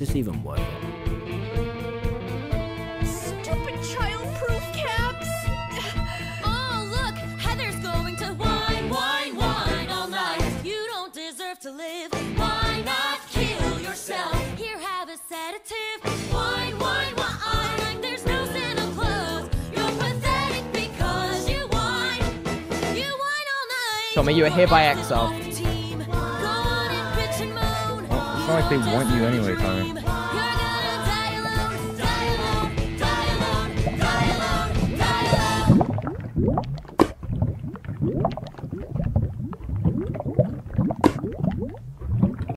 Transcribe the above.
Is this even worth it? Stupid child-proof caps! Oh, look, Heather's going to whine, whine, whine all night. You don't deserve to live. Why not kill yourself? Here, have a sedative. Whine, whine, whine. Like there's no Santa Claus. You're pathetic because you whine. You whine all night. Tommy, you are hereby exiled. Team, not like they want you anyway, Tommy.